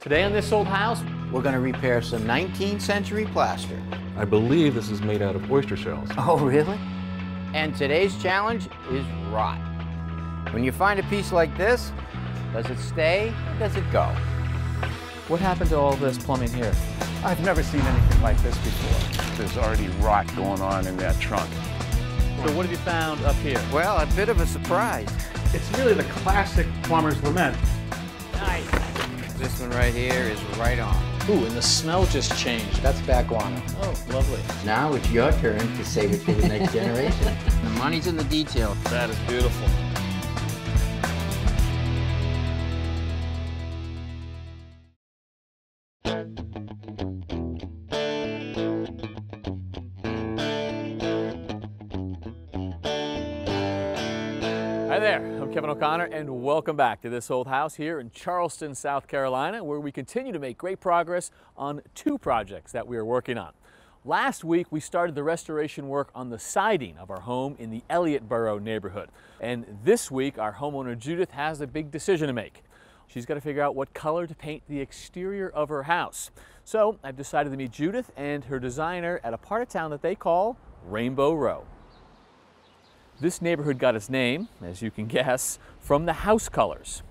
Today on This Old House, We're going to repair some 19th century plaster. I believe this is made out of oyster shells. Oh, really? And today's challenge is rot. When you find a piece like this, does it stay or does it go? what happened to all this plumbing here? I've never seen anything like this before. There's already rot going on in that trunk. So what have you found up here? Well, a bit of a surprise. It's really the classic plumber's lament. This one right here is right on. Ooh, and the smell just changed. That's baguana. Oh, lovely. Now it's your turn to save it for the next generation. The money's in the detail. That is beautiful. I'm Kevin O'Connor and welcome back to This Old House here in Charleston, South Carolina, where we continue to make great progress on two projects that we are working on. Last week, we started the restoration work on the siding of our home in the Elliotborough neighborhood. And this week, our homeowner Judith has a big decision to make. She's got to figure out what color to paint the exterior of her house. So I've decided to meet Judith and her designer at a part of town that they call Rainbow Row. This neighborhood got its name, as you can guess, from the house colors.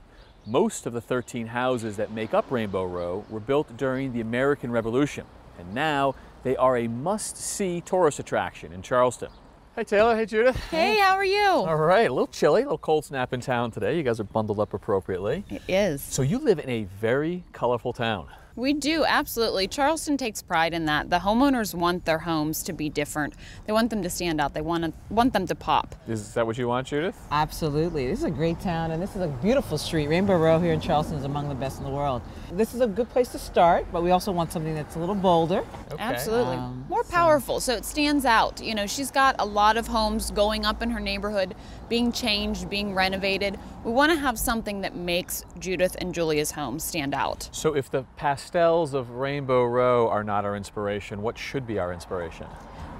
Most of the 13 houses that make up Rainbow Row were built during the American Revolution, and now they are a must-see tourist attraction in Charleston. Hey Taylor, hey Judith. Hey, how are you? All right, a little chilly, a little cold snap in town today. You guys are bundled up appropriately. It is. So you live in a very colorful town. We do, absolutely. Charleston takes pride in that. The homeowners want their homes to be different. They want them to stand out. They want, to, want them to pop. Is that what you want, Judith? Absolutely. This is a great town and this is a beautiful street. Rainbow Row here in Charleston is among the best in the world. This is a good place to start, but we also want something that's a little bolder. Okay. Absolutely. Um, More powerful, so it stands out. You know, she's got a lot of homes going up in her neighborhood, being changed, being renovated. We want to have something that makes Judith and Julia's home stand out. So if the pastels of Rainbow Row are not our inspiration, what should be our inspiration?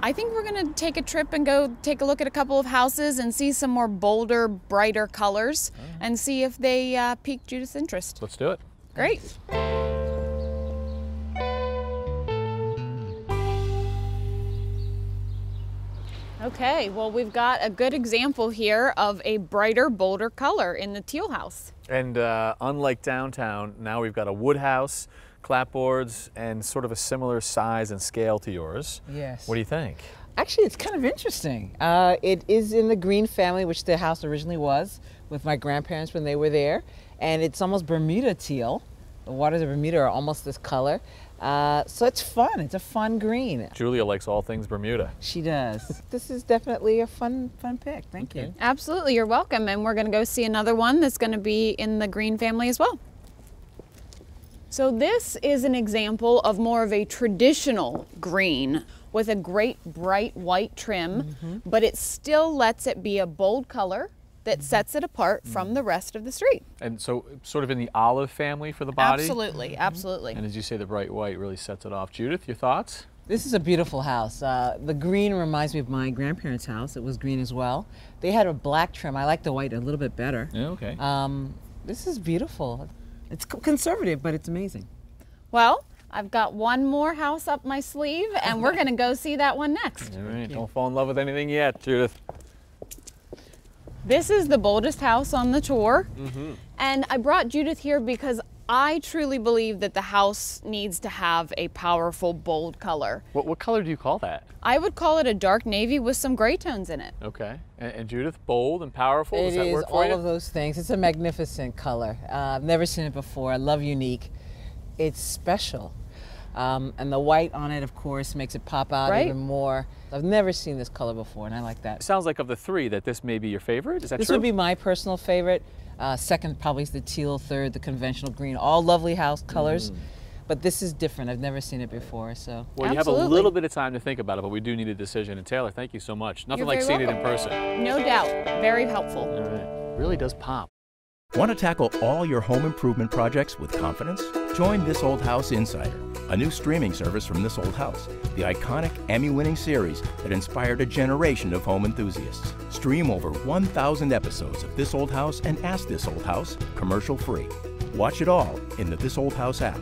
I think we're going to take a trip and go take a look at a couple of houses and see some more bolder, brighter colors and see if they uh, pique Judith's interest. Let's do it. Great. Okay, well, we've got a good example here of a brighter, bolder color in the teal house. And uh, unlike downtown, now we've got a wood house, clapboards, and sort of a similar size and scale to yours. Yes. What do you think? Actually, it's kind of interesting. Uh, it is in the Green family, which the house originally was with my grandparents when they were there. And it's almost Bermuda teal. The waters of Bermuda are almost this color. Uh, so it's fun. It's a fun green. Julia likes all things Bermuda. She does. this is definitely a fun, fun pick. Thank you. Absolutely, you're welcome. And we're going to go see another one that's going to be in the green family as well. So, this is an example of more of a traditional green with a great bright white trim, but it still lets it be a bold color that sets it apart from the rest of the street. And so, sort of in the olive family for the body. Absolutely, absolutely. And as you say, the bright white really sets it off. Judith, your thoughts? This is a beautiful house. Uh, the green reminds me of my grandparents' house. It was green as well. They had a black trim. I like the white a little bit better. Yeah, okay. Um, this is beautiful. It's conservative, but it's amazing. Well, I've got one more house up my sleeve, and we're going to go see that one next. all right, don't fall in love with anything yet, Judith. This is the boldest house on the tour. And I brought Judith here because I truly believe that the house needs to have a powerful, bold color. What, what color do you call that? I would call it a dark navy with some gray tones in it. Okay. And, and Judith, bold and powerful. It Does that is work for all you? of those things. It's a magnificent color. Uh, I've never seen it before. I love unique. It's special. Um, and the white on it, of course, makes it pop out Right. even more. I've never seen this color before, and I like that. Sounds like of the three that this may be your favorite. Is that This true? This would be my personal favorite. Uh, second, probably is the teal. Third, the conventional green. All lovely house colors. But this is different. I've never seen it before. So well, you have a little bit of time to think about it, but we do need a decision. And Taylor, thank you so much. Nothing You're like very seeing it in person. No doubt. Very helpful. All right. Really does pop. Want to tackle all your home improvement projects with confidence? Join This Old House Insider, a new streaming service from This Old House, the iconic Emmy winning series that inspired a generation of home enthusiasts. Stream over 1,000 episodes of This Old House and Ask This Old House commercial free. Watch it all in the This Old House app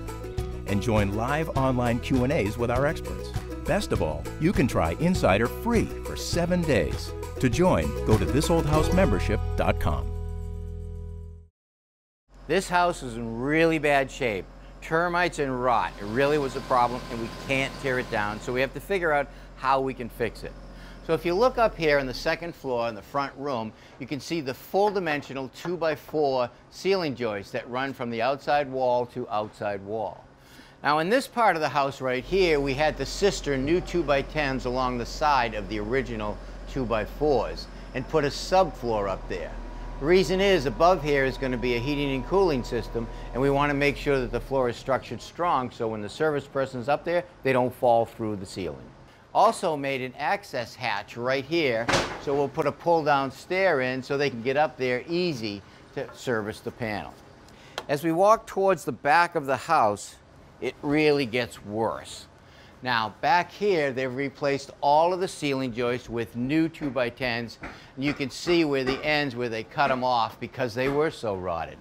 and join live online Q&As with our experts. Best of all, you can try Insider free for 7 days. To join, go to thisoldhousemembership.com. This house is in really bad shape. Termites and rot. It really was a problem and we can't tear it down, so we have to figure out how we can fix it. So if you look up here on the second floor in the front room, you can see the full dimensional two by four ceiling joists that run from the outside wall to outside wall. Now in this part of the house right here, we had the sister new two by 10s along the side of the original two by fours and put a subfloor up there. The reason is above here is going to be a heating and cooling system and we want to make sure that the floor is structured strong so when the service person's up there, they don't fall through the ceiling. Also made an access hatch right here so we'll put a pull down stair in so they can get up there easy to service the panel. As we walk towards the back of the house, it really gets worse. Now, back here, they've replaced all of the ceiling joists with new 2x10s. And you can see where the ends where they cut them off because they were so rotted.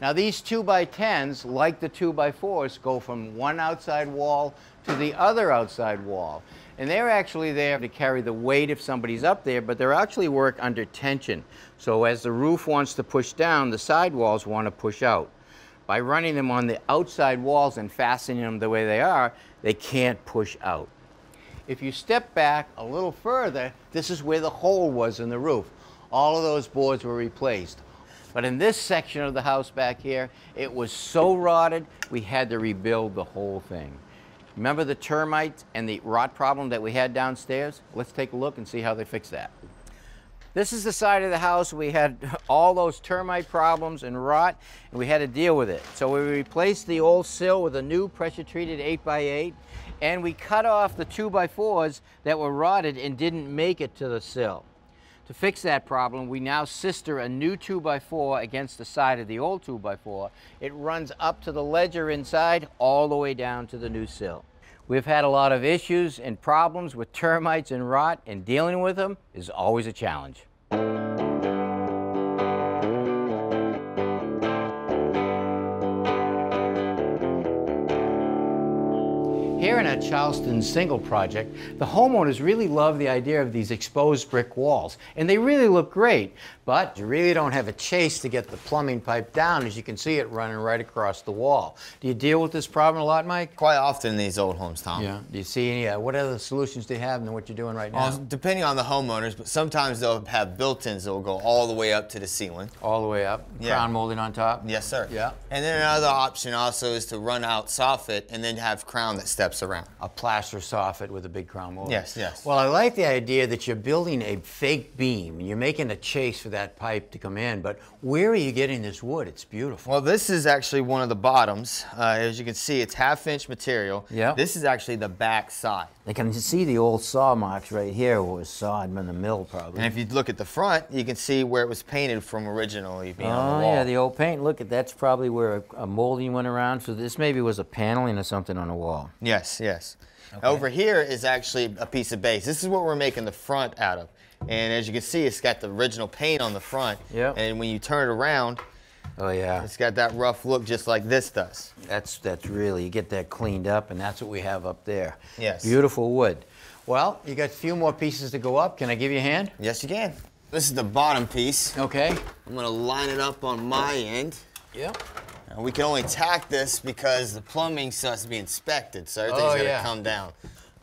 Now, these 2x10s, like the 2x4s, go from one outside wall to the other outside wall. And they're actually there to carry the weight if somebody's up there, but they're actually work under tension. So as the roof wants to push down, the side walls want to push out. By running them on the outside walls and fastening them the way they are, they can't push out. If you step back a little further, this is where the hole was in the roof. All of those boards were replaced. But in this section of the house back here, it was so rotted, we had to rebuild the whole thing. Remember the termites and the rot problem that we had downstairs? Let's take a look and see how they fix that. This is the side of the house we had all those termite problems and rot, and we had to deal with it. So we replaced the old sill with a new pressure-treated 8x8, and we cut off the 2x4s that were rotted and didn't make it to the sill. To fix that problem, we now sister a new 2x4 against the side of the old 2x4. It runs up to the ledger inside, all the way down to the new sill. We've had a lot of issues and problems with termites and rot, and dealing with them is always a challenge thank you Here in a Charleston single project, the homeowners really love the idea of these exposed brick walls, and they really look great, but you really don't have a chase to get the plumbing pipe down, as you can see it running right across the wall. Do you deal with this problem a lot, Mike? Quite often in these old homes, Tom. Yeah. Do you see any, uh, what other solutions do you have than what you're doing right now? Well, depending on the homeowners, but sometimes they'll have built-ins that will go all the way up to the ceiling. All the way up? Yeah. Crown molding on top? Yes, sir. Yeah. And then another option also is to run out soffit and then have crown that steps around. A plaster soffit with a big crown molding? Yes, yes. Well, I like the idea that you're building a fake beam. You're making a chase for that pipe to come in, but where are you getting this wood? It's beautiful. Well, this is actually one of the bottoms. Uh, as you can see, it's half-inch material. Yeah. This is actually the back side. They can see the old saw marks right here where it was sawed in the mill probably. And if you look at the front, you can see where it was painted from originally being on Oh the wall. yeah, the old paint. Look at that's probably where a, a molding went around. So this maybe was a paneling or something on the wall. Yes, yes. Over here is actually a piece of base. This is what we're making the front out of. And as you can see, it's got the original paint on the front. Yep. And when you turn it around, Oh yeah, it's got that rough look just like this does. that's that's really you get that cleaned up, and that's what we have up there. Yes. Beautiful wood. Well, you got a few more pieces to go up. Can I give you a hand? Yes, you can. This is the bottom piece. Okay. I'm gonna line it up on my end. Yep. And we can only tack this because the plumbing still has to be inspected, so everything's Oh, gonna yeah. come down.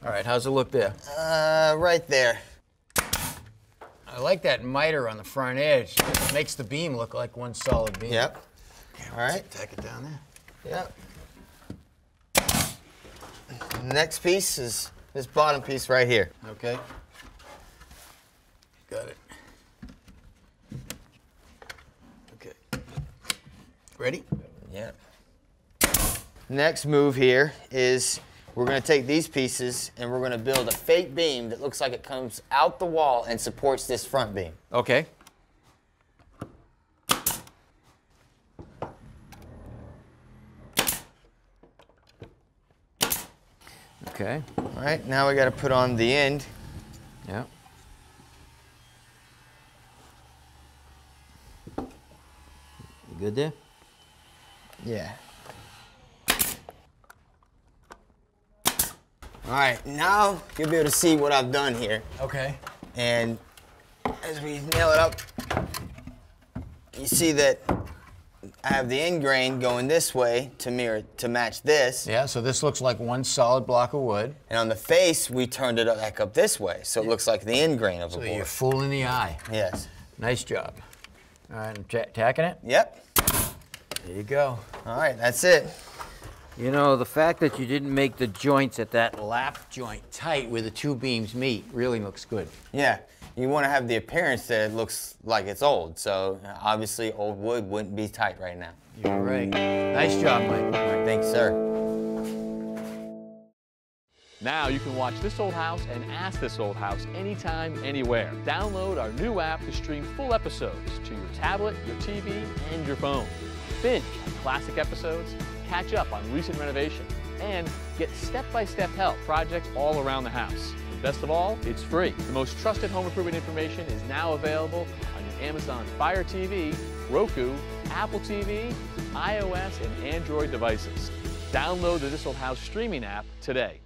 All right. How's it look there? Uh, right there. I like that miter on the front edge. It makes the beam look like one solid beam. Yep. All right. Tack it down there. Yep. Next piece is this bottom piece right here. Okay. Got it. Okay. Ready? Yep. Next move here is we're gonna take these pieces and we're gonna build a fake beam that looks like it comes out the wall and supports this front beam. Okay. Okay. All right, now we gotta put on the end. Yeah. You good there? Yeah. All right, now you'll be able to see what I've done here. Okay. And as we nail it up, you see that I have the end grain going this way to mirror to match this. Yeah, so this looks like one solid block of wood. And on the face, we turned it back up this way, so it looks like the end grain of So a you're fooling the eye. Yes. Nice job. All right, I'm tacking it. Yep. There you go. All right, that's it. You know, the fact that you didn't make the joints at that lap joint tight where the two beams meet really looks good. Yeah. You want to have the appearance that it looks like it's old. So obviously, old wood wouldn't be tight right now. You're right. Nice job, Mike. All right, thanks, sir. Now you can watch This Old House and Ask This Old House anytime, anywhere. Download our new app to stream full episodes to your tablet, your TV, and your phone. Binge on classic episodes, catch up on recent renovations, and get step-by-step help projects all around the house. Best of all, it's free. The most trusted home improvement information is now available on your Amazon Fire TV, Roku, Apple TV, iOS, and Android devices. Download the This Old House streaming app today.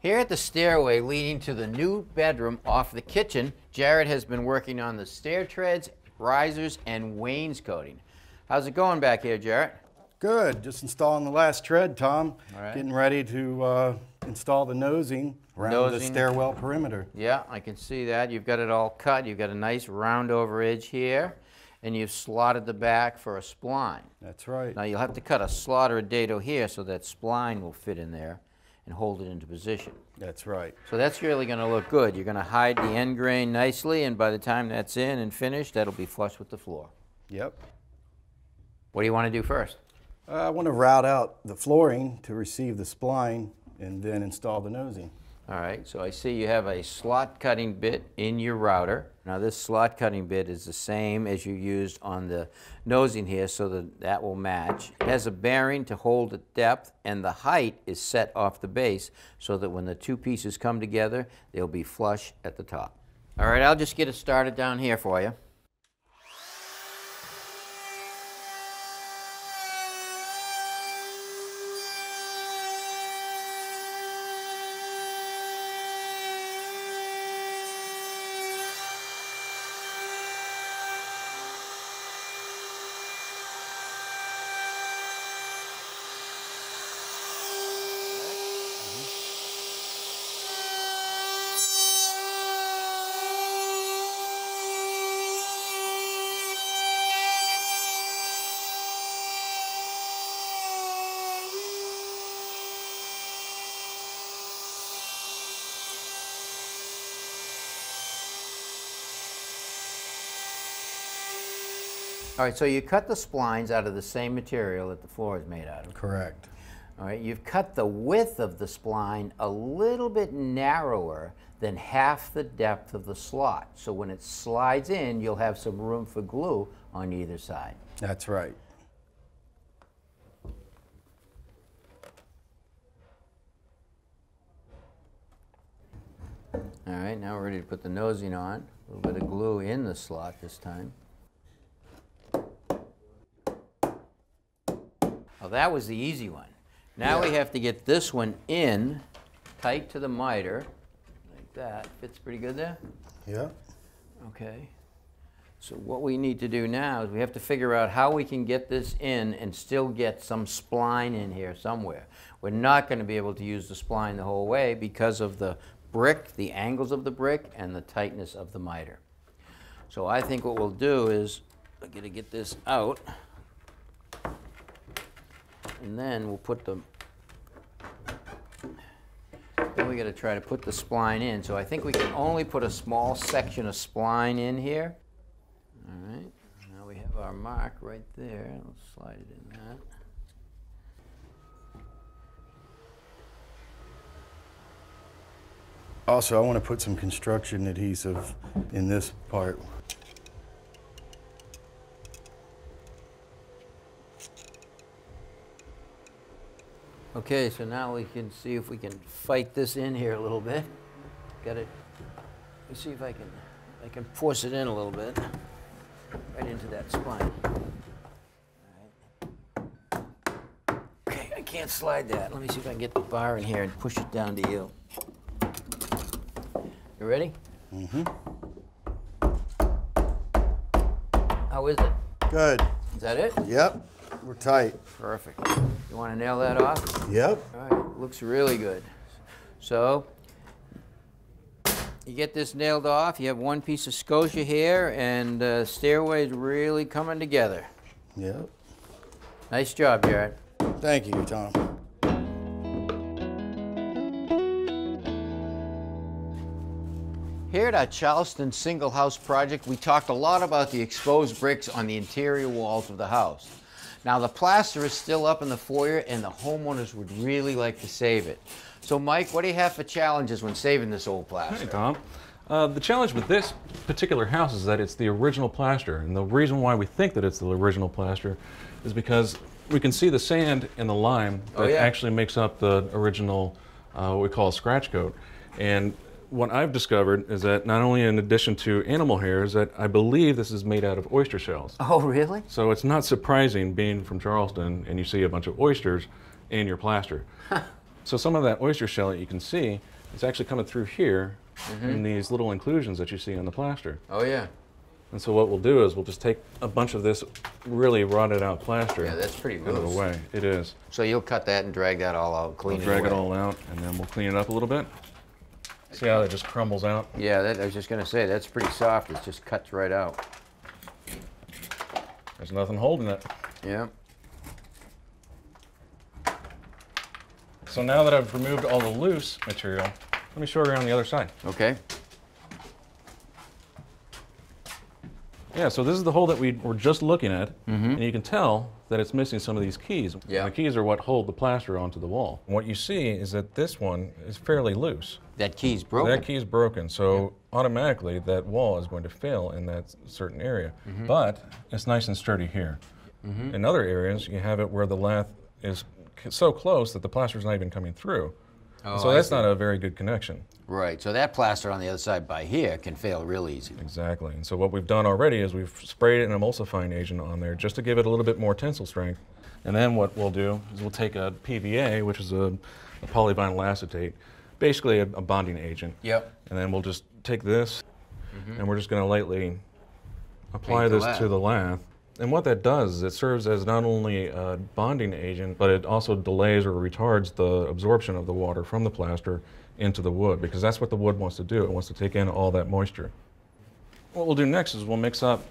Here at the stairway leading to the new bedroom off the kitchen, Jared has been working on the stair treads, risers, and wainscoting. How's it going back here, Jared? Good. Just installing the last tread, Tom. All right. Getting ready to uh, install the nosing around the stairwell perimeter. Yeah, I can see that. You've got it all cut. You've got a nice round over edge here, and you've slotted the back for a spline. That's right. Now you'll have to cut a slot or dado here so that spline will fit in there and hold it into position. That's right. So that's really going to look good. You're going to hide the end grain nicely, and by the time that's in and finished, that'll be flush with the floor. Yep. What do you want to do first? Uh, I want to route out the flooring to receive the spline and then install the nosing. All right, so I see you have a slot cutting bit in your router. Now this slot cutting bit is the same as you used on the nosing here so that that will match. It has a bearing to hold the depth and the height is set off the base so that when the two pieces come together, they'll be flush at the top. All right, I'll just get it started down here for you. All right, so you cut the splines out of the same material that the floor is made out of. Correct. All right, you've cut the width of the spline a little bit narrower than half the depth of the slot. So when it slides in, you'll have some room for glue on either side. That's right. All right, now we're ready to put the nosing on. A little bit of glue in the slot this time. Well, that was the easy one. Now we have to get this one in, tight to the miter, like that. Fits pretty good there? Yeah. Okay. So what we need to do now is we have to figure out how we can get this in and still get some spline in here somewhere. We're not going to be able to use the spline the whole way because of the brick, the angles of the brick, and the tightness of the miter. So I think what we'll do is, I'm going to get this out, and then we'll put the then we got to try to put the spline in. So I think we can only put a small section of spline in here. All right. Now we have our mark right there. Let's slide it in that. Also, I want to put some construction adhesive in this part. Okay, so now we can see if we can fight this in here a little bit. Got it. Let's see if I can I can force it in a little bit. Right into that spline. Right. Okay, I can't slide that. Let me see if I can get the bar in here and push it down to you. You ready? Mm-hmm. How is it? Good. Is that it? Yep. We're tight. Perfect. You want to nail that off? Yep. All right, looks really good. So, you get this nailed off, you have one piece of scotia here, and uh, stairway is really coming together. Yep. Nice job, Jared. Thank you, Tom. Here at our Charleston single house project, we talked a lot about the exposed bricks on the interior walls of the house. Now the plaster is still up in the foyer and the homeowners would really like to save it. So Mike, what do you have for challenges when saving this old plaster? Hey, Tom. Uh, the challenge with this particular house is that it's the original plaster. And the reason why we think that it's the original plaster is because we can see the sand and the lime that Oh, yeah. actually makes up the original, uh, what we call a scratch coat. And what I've discovered is that not only in addition to animal hairs, that I believe this is made out of oyster shells. Oh, really? So it's not surprising being from Charleston and you see a bunch of oysters in your plaster. so some of that oyster shell that you can see is actually coming through here in mm-hmm. these little inclusions that you see on the plaster. Oh, yeah. And so what we'll do is we'll just take a bunch of this really rotted out plaster. Yeah, that's pretty out of the way. It is. So you'll cut that and drag that all out, clean We'll it drag it all out and then we'll clean it up a little bit. See how it just crumbles out? Yeah, that, I was just gonna say, that's pretty soft. It just cuts right out. There's nothing holding it. Yeah. So now that I've removed all the loose material, let me show you around the other side. Okay. Yeah, so this is the hole that we were just looking at, mm-hmm. and you can tell that it's missing some of these keys. Yeah. And the keys are what hold the plaster onto the wall. What you see is that this one is fairly loose. That key's broken. That key's broken, so automatically that wall is going to fail in that certain area. Mm-hmm. But it's nice and sturdy here. Mm-hmm. In other areas, you have it where the lath is so close that the plaster's not even coming through. Oh, so I that's see. not a very good connection. Right, so that plaster on the other side by here can fail real easy. Exactly. And so what we've done already is we've sprayed an emulsifying agent on there just to give it a little bit more tensile strength. And then what we'll do is we'll take a PVA, which is a, a polyvinyl acetate, basically a, a bonding agent. Yep. And then we'll just take this mm-hmm. and we're just going to lightly apply Paint this lath. to the lath. And what that does is it serves as not only a bonding agent, but it also delays or retards the absorption of the water from the plaster into the wood because that's what the wood wants to do. It wants to take in all that moisture. What we'll do next is we'll mix up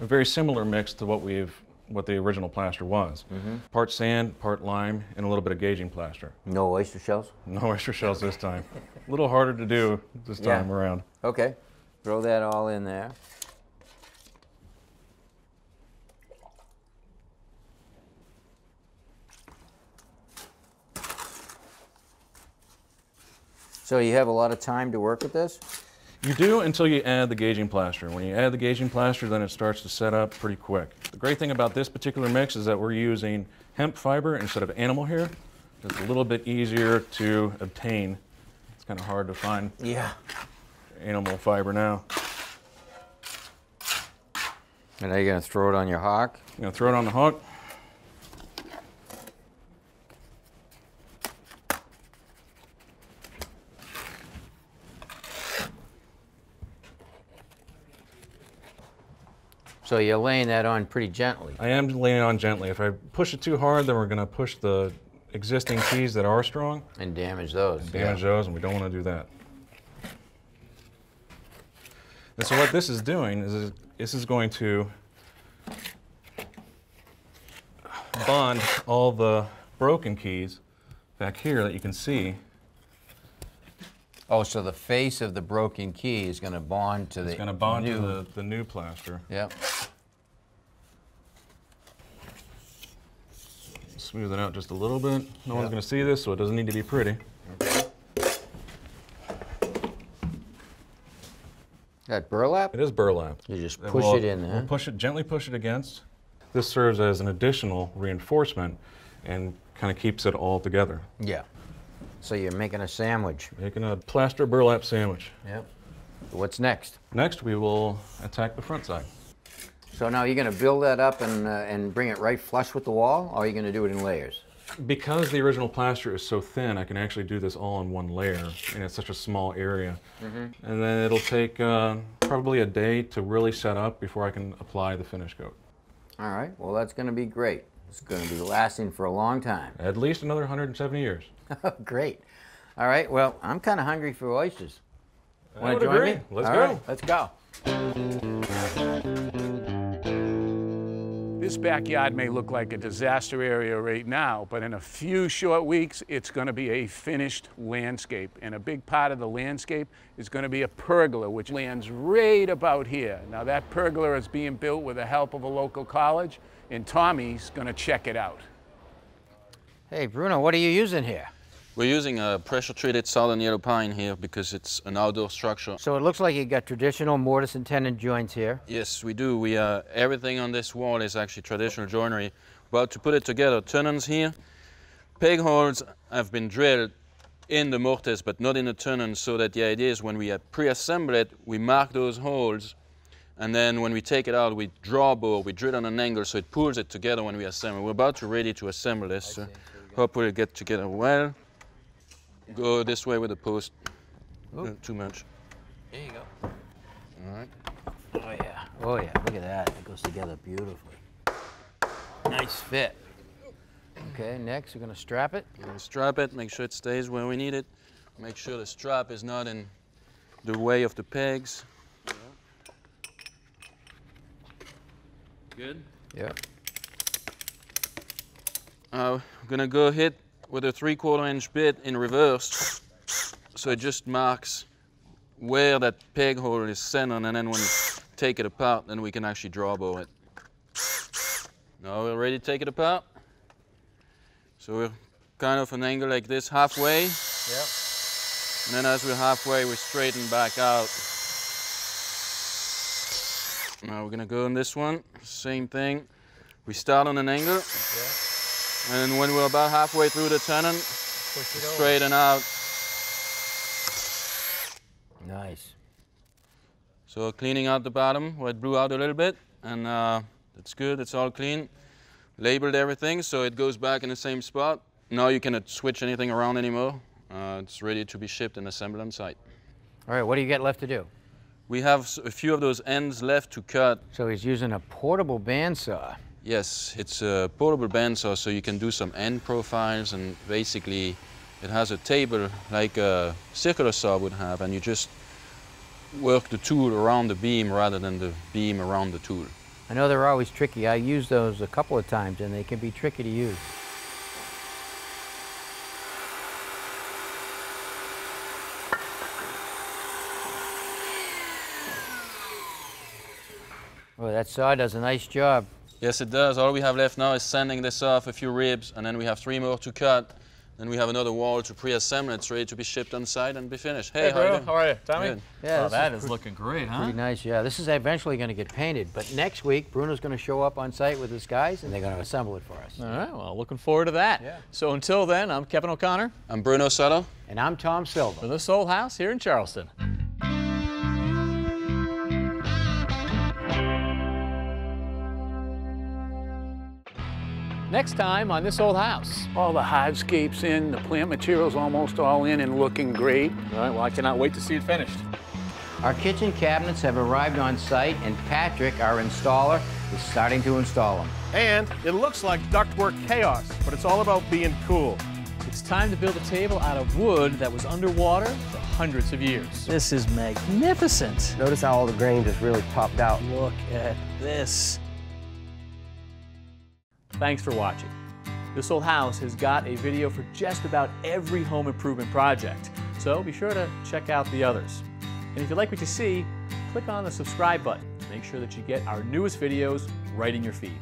a very similar mix to what we've what the original plaster was. Mm-hmm. Part sand, part lime, and a little bit of gauging plaster. No oyster shells? No oyster shells this time. a little harder to do this Yeah. time around. Okay, throw that all in there. So you have a lot of time to work with this? You do until you add the gauging plaster. When you add the gauging plaster, then it starts to set up pretty quick. The great thing about this particular mix is that we're using hemp fiber instead of animal hair. It's a little bit easier to obtain. It's kind of hard to find Yeah. animal fiber now. And now you're gonna throw it on your hawk? You're going to throw it on the hawk. So you're laying that on pretty gently. I am laying it on gently. If I push it too hard, then we're going to push the existing keys that are strong, And damage those. damage yeah. those, and we don't want to do that. And so what this is doing is, is this is going to bond all the broken keys back here that you can see. Oh, so the face of the broken key is gonna bond to the It's going to bond new. to the, the new plaster. Yep. Smooth it out just a little bit. No one's going to see this, so it doesn't need to be pretty. That burlap? It is burlap. You just push we'll- it in there. We'll push it gently, push it against. This serves as an additional reinforcement and kind of keeps it all together. Yeah. So you're making a sandwich. Making a plaster burlap sandwich. Yep. What's next? Next, we will attack the front side. So now you're gonna build that up and, uh, and bring it right flush with the wall, or are you gonna do it in layers? Because the original plaster is so thin, I can actually do this all in one layer, and it's such a small area. Mhm. And then it'll take uh, probably a day to really set up before I can apply the finish coat. All right, well, that's going to be great. It's going to be lasting for a long time. At least another 170 years. great. All right, well, I'm kind of hungry for oysters. Want to join agree. me? Let's All go. right, let's go. This backyard may look like a disaster area right now, but in a few short weeks, it's going to be a finished landscape. And a big part of the landscape is going to be a pergola, which lands right about here. Now, that pergola is being built with the help of a local college, and Tommy's going to check it out. Hey, Bruno, what are you using here? We're using a pressure-treated southern yellow pine here because it's an outdoor structure. So it looks like you got traditional mortise and tenon joints here. Yes, we do. We uh, everything on this wall is actually traditional joinery. But to put it together, tenons here, peg holes have been drilled in the mortise, but not in the tenon, so that the idea is when we pre-assemble it, we mark those holes, and then when we take it out, we draw bore, we drill on an angle, so it pulls it together when we assemble. We're about to ready to assemble this. So hopefully it'll get together well. Go this way with the post. Not too much. There you go. All right. Oh, yeah. Oh, yeah. Look at that. It goes together beautifully. Nice fit. Okay, next we're going to strap it. We're gonna strap it, make sure it stays where we need it. Make sure the strap is not in the way of the pegs. Good. Yep. Uh, we're gonna go hit with a three quarter inch bit in reverse. So it just marks where that peg hole is centered and then when we take it apart, then we can actually draw bore it. Now we're ready to take it apart. So we're kind of an angle like this halfway. Yep. And then as we're halfway, we straighten back out. Now we're gonna go on this one, same thing. We start on an angle. And when we're about halfway through the tenon, straighten out. Nice. So cleaning out the bottom where it blew out a little bit, and uh, that's good, it's all clean. Labeled everything so it goes back in the same spot. Now you cannot switch anything around anymore. Uh, it's ready to be shipped and assembled on site. All right, what do you got left to do? We have a few of those ends left to cut. So he's using a portable bandsaw. Yes, it's a portable bandsaw, so you can do some end profiles, and basically, it has a table like a circular saw would have, and you just work the tool around the beam rather than the beam around the tool. I know they're always tricky. I use those a couple of times and they can be tricky to use. Oh, that saw does a nice job. Yes, it does. All we have left now is sanding this off a few ribs, and then we have three more to cut. Then we have another wall to pre-assemble. It's ready to be shipped on site and be finished. Hey, Hey, how you bro. doing? How are you? Tommy? Good. Yeah, Oh, that is is looking great, huh? Pretty nice, yeah. This is eventually going to get painted, but next week Bruno's going to show up on site with his guys and they're going to assemble it for us. All right, well, looking forward to that. Yeah. So until then, I'm Kevin O'Connor I'm Bruno Soto. And I'm Tom Silva. for this old house here in Charleston. Next time on This Old House. All the hardscapes in, the plant material's almost all in and looking great. All right, well, I cannot wait to see it finished. Our kitchen cabinets have arrived on site and Patrick, our installer, is starting to install them. And it looks like ductwork chaos, but it's all about being cool. It's time to build a table out of wood that was underwater for hundreds of years. This is magnificent. Notice how all the grain just really popped out. Look at this. Thanks for watching. This Old House has got a video for just about every home improvement project, so be sure to check out the others. And if you like what you see, click on the subscribe button to make sure that you get our newest videos right in your feed.